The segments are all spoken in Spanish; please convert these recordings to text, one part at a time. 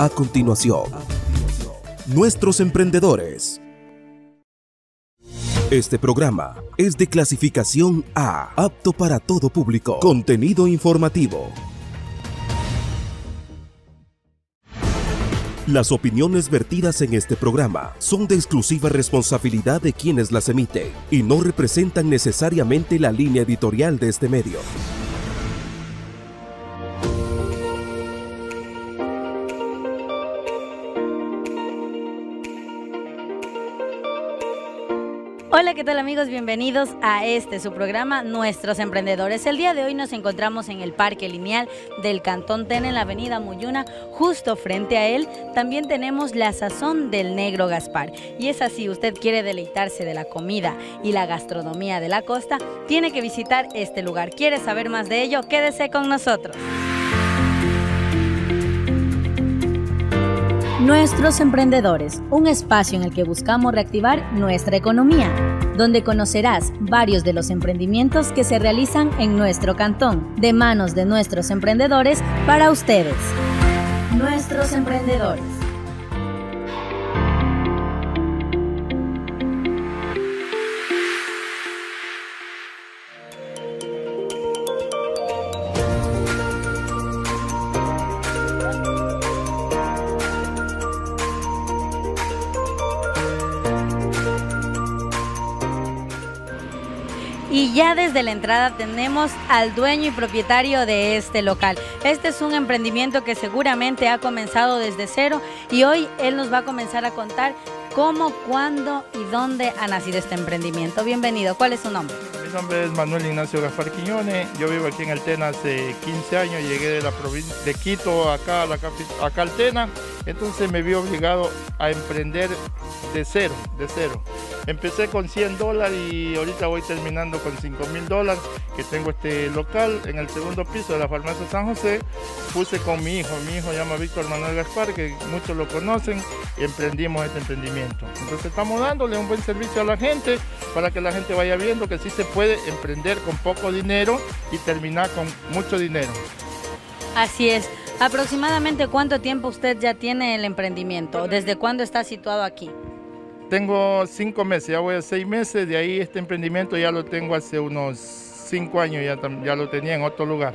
A continuación, nuestros emprendedores. Este programa es de clasificación A, apto para todo público. Contenido informativo. Las opiniones vertidas en este programa son de exclusiva responsabilidad de quienes las emiten y no representan necesariamente la línea editorial de este medio. Hola, ¿qué tal amigos? Bienvenidos a este, su programa Nuestros Emprendedores. El día de hoy nos encontramos en el Parque Lineal del Cantón Ten en la Avenida Muyuna. Justo frente a él también tenemos la sazón del negro Gaspar. Y es así, usted quiere deleitarse de la comida y la gastronomía de la costa, tiene que visitar este lugar. ¿Quiere saber más de ello? Quédese con nosotros. Nuestros Emprendedores, un espacio en el que buscamos reactivar nuestra economía, donde conocerás varios de los emprendimientos que se realizan en nuestro cantón, de manos de nuestros emprendedores para ustedes. Nuestros Emprendedores. Y ya desde la entrada tenemos al dueño y propietario de este local. Este es un emprendimiento que seguramente ha comenzado desde cero y hoy él nos va a comenzar a contar cómo, cuándo y dónde ha nacido este emprendimiento. Bienvenido, ¿cuál es su nombre? Mi nombre es Manuel Ignacio Gaspar Quiñones, yo vivo aquí en Altena hace 15 años, llegué de la provincia de Quito acá a, la, acá Altena, entonces me vi obligado a emprender de cero, de cero. Empecé con 100 dólares y ahorita voy terminando con 5 mil dólares, que tengo este local en el segundo piso de la farmacia San José. Puse con mi hijo, mi hijo llama Víctor Manuel Gaspar, que muchos lo conocen, y emprendimos este emprendimiento. Entonces estamos dándole un buen servicio a la gente para que la gente vaya viendo que sí se puede emprender con poco dinero y terminar con mucho dinero. Así es. ¿Aproximadamente cuánto tiempo usted ya tiene el emprendimiento? ¿Desde cuándo está situado aquí? Tengo cinco meses, ya voy a seis meses, de ahí este emprendimiento ya lo tengo hace unos cinco años, ya, ya lo tenía en otro lugar.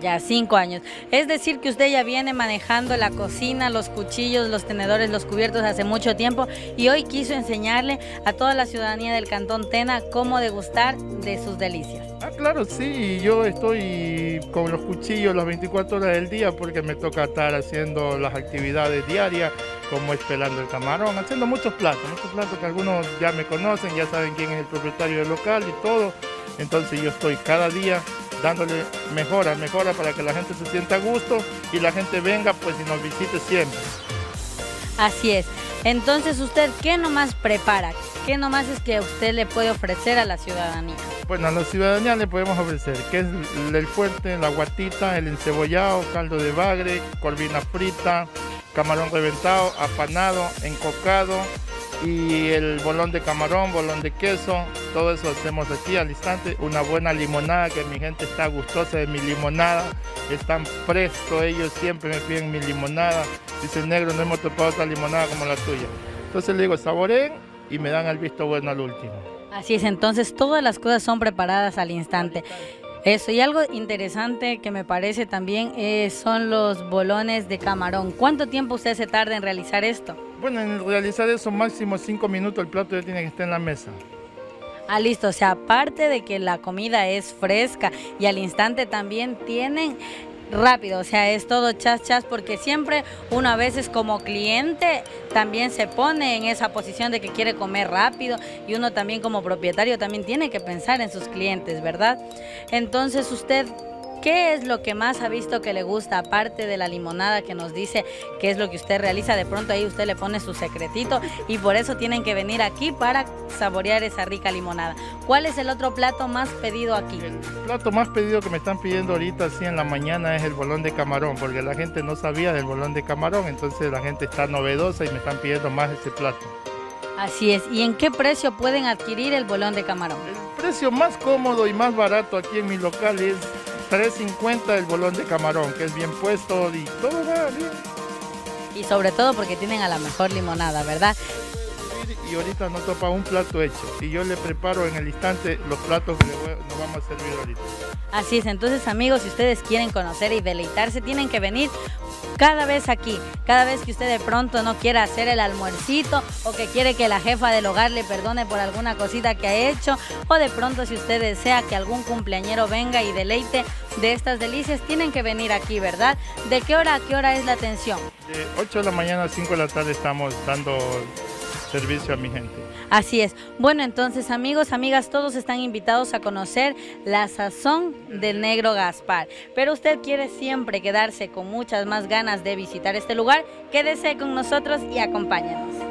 Ya, cinco años. Es decir, que usted ya viene manejando la cocina, los cuchillos, los tenedores, los cubiertos hace mucho tiempo y hoy quiso enseñarle a toda la ciudadanía del Cantón Tena cómo degustar de sus delicias. Ah, claro, sí, yo estoy con los cuchillos las 24 horas del día porque me toca estar haciendo las actividades diarias, como es pelando el camarón, haciendo muchos platos, muchos platos que algunos ya me conocen, ya saben quién es el propietario del local y todo. Entonces yo estoy cada día dándole mejora, mejora para que la gente se sienta a gusto y la gente venga pues y nos visite siempre. Así es. Entonces usted, ¿qué nomás prepara? ¿Qué nomás es que usted le puede ofrecer a la ciudadanía? Bueno, a la ciudadanía le podemos ofrecer, que es el fuerte, la guatita, el encebollado, caldo de bagre, corvina frita, camarón reventado, apanado, encocado, y el bolón de camarón, bolón de queso, todo eso hacemos aquí al instante. Una buena limonada, que mi gente está gustosa de mi limonada, están presto, ellos siempre me piden mi limonada. Dice negro, no hemos topado otra limonada como la tuya. Entonces le digo, saboreen y me dan el visto bueno al último. Así es, entonces todas las cosas son preparadas al instante. Eso, y algo interesante que me parece también eh, son los bolones de camarón. ¿Cuánto tiempo usted se tarda en realizar esto? Bueno, en realizar eso máximo cinco minutos el plato ya tiene que estar en la mesa. Ah, listo. O sea, aparte de que la comida es fresca y al instante también tienen rápido, o sea, es todo chas chas porque siempre uno a veces como cliente también se pone en esa posición de que quiere comer rápido y uno también como propietario también tiene que pensar en sus clientes, ¿verdad? Entonces usted ¿Qué es lo que más ha visto que le gusta, aparte de la limonada que nos dice qué es lo que usted realiza? De pronto ahí usted le pone su secretito y por eso tienen que venir aquí para saborear esa rica limonada. ¿Cuál es el otro plato más pedido aquí? El plato más pedido que me están pidiendo ahorita así en la mañana es el bolón de camarón, porque la gente no sabía del bolón de camarón, entonces la gente está novedosa y me están pidiendo más ese plato. Así es. ¿Y en qué precio pueden adquirir el bolón de camarón? El precio más cómodo y más barato aquí en mi local es 3.50 el bolón de camarón, que es bien puesto y todo va bien. y sobre todo porque tienen a la mejor limonada, ¿verdad? y ahorita no topa un plato hecho y yo le preparo en el instante los platos que nos vamos a servir ahorita. Así es, entonces amigos, si ustedes quieren conocer y deleitarse, tienen que venir cada vez aquí, cada vez que usted de pronto no quiera hacer el almuercito o que quiere que la jefa del hogar le perdone por alguna cosita que ha hecho o de pronto si usted desea que algún cumpleañero venga y deleite de estas delicias, tienen que venir aquí, ¿verdad? ¿De qué hora a qué hora es la atención? De 8 de la mañana a 5 de la tarde estamos dando servicio a mi gente. Así es. Bueno, entonces amigos, amigas, todos están invitados a conocer la sazón del negro Gaspar. Pero usted quiere siempre quedarse con muchas más ganas de visitar este lugar, quédese con nosotros y acompáñanos.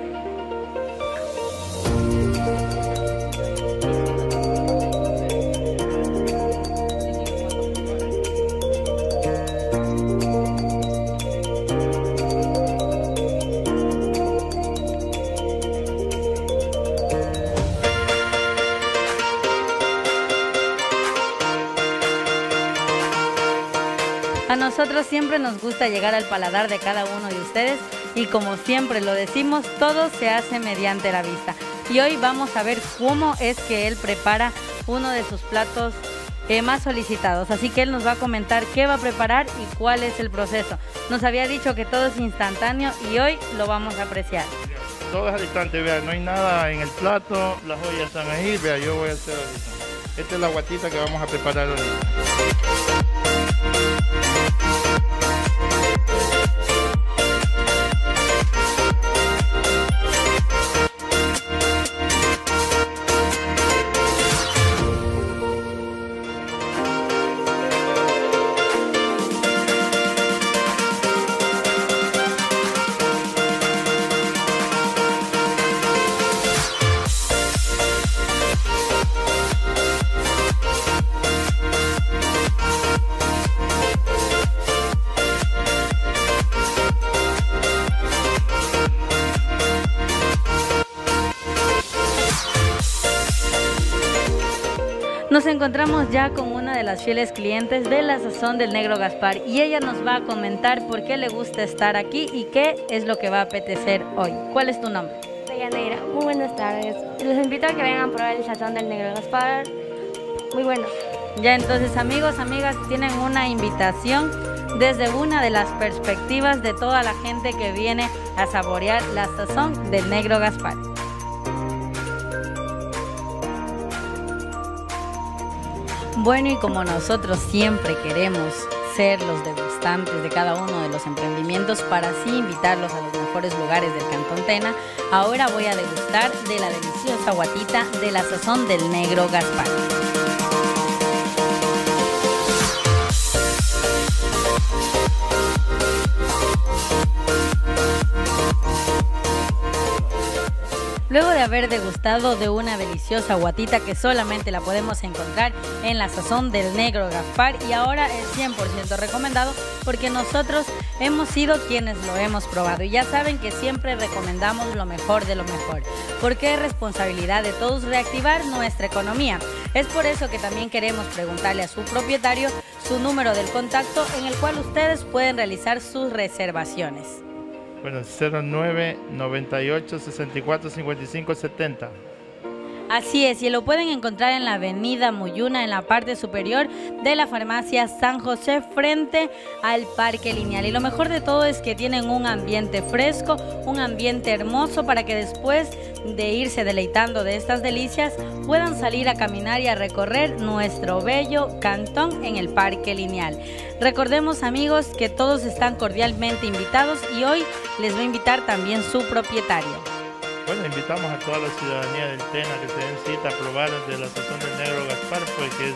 Nosotros siempre nos gusta llegar al paladar de cada uno de ustedes y como siempre lo decimos, todo se hace mediante la vista. Y hoy vamos a ver cómo es que él prepara uno de sus platos eh, más solicitados. Así que él nos va a comentar qué va a preparar y cuál es el proceso. Nos había dicho que todo es instantáneo y hoy lo vamos a apreciar. Todo es al instante, vea, no hay nada en el plato, las ollas están ahí, vea, yo voy a hacer Esta es la guatita que vamos a preparar hoy. Nos encontramos ya con una de las fieles clientes de la sazón del negro Gaspar y ella nos va a comentar por qué le gusta estar aquí y qué es lo que va a apetecer hoy. ¿Cuál es tu nombre? Soy Negra. Muy buenas tardes. Les invito a que vengan a probar el sazón del negro Gaspar. Muy bueno. Ya entonces amigos, amigas, tienen una invitación desde una de las perspectivas de toda la gente que viene a saborear la sazón del negro Gaspar. Bueno, y como nosotros siempre queremos ser los degustantes de cada uno de los emprendimientos para así invitarlos a los mejores lugares del Cantón Tena, ahora voy a degustar de la deliciosa guatita de la sazón del negro Gaspar. Luego de haber degustado de una deliciosa guatita que solamente la podemos encontrar en la sazón del negro Gaspar y ahora es 100% recomendado porque nosotros hemos sido quienes lo hemos probado y ya saben que siempre recomendamos lo mejor de lo mejor porque es responsabilidad de todos reactivar nuestra economía. Es por eso que también queremos preguntarle a su propietario su número del contacto en el cual ustedes pueden realizar sus reservaciones. Bueno, 09 98 64 55 70. Así es, y lo pueden encontrar en la avenida Muyuna, en la parte superior de la farmacia San José, frente al Parque Lineal. Y lo mejor de todo es que tienen un ambiente fresco, un ambiente hermoso para que después de irse deleitando de estas delicias puedan salir a caminar y a recorrer nuestro bello cantón en el Parque Lineal. Recordemos amigos que todos están cordialmente invitados y hoy les va a invitar también su propietario. Bueno, invitamos a toda la ciudadanía del Tena que se den cita a probar de la sazón del negro Gaspar, porque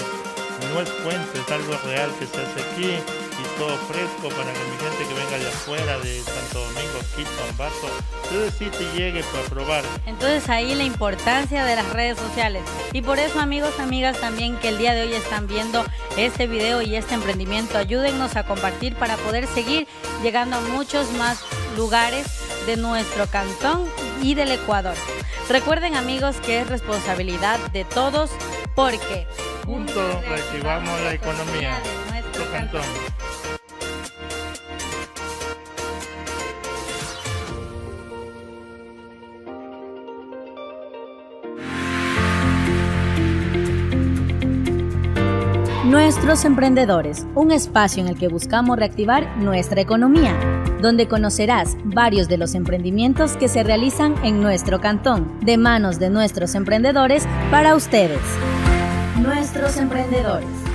no es cuento, es algo real que se hace aquí y todo fresco para que mi gente que venga de afuera, de Santo Domingo, Quito, Ambato, dé cita y llegue para probar. Entonces ahí la importancia de las redes sociales. Y por eso amigos, amigas, también que el día de hoy están viendo este video y este emprendimiento, ayúdennos a compartir para poder seguir llegando a muchos más lugares de nuestro cantón y del Ecuador. Recuerden amigos que es responsabilidad de todos porque juntos reactivamos la economía de nuestro cantón. Nuestros Emprendedores, un espacio en el que buscamos reactivar nuestra economía, donde conocerás varios de los emprendimientos que se realizan en nuestro cantón, de manos de nuestros emprendedores para ustedes. Nuestros Emprendedores.